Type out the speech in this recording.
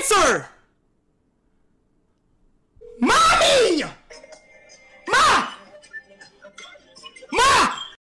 answer!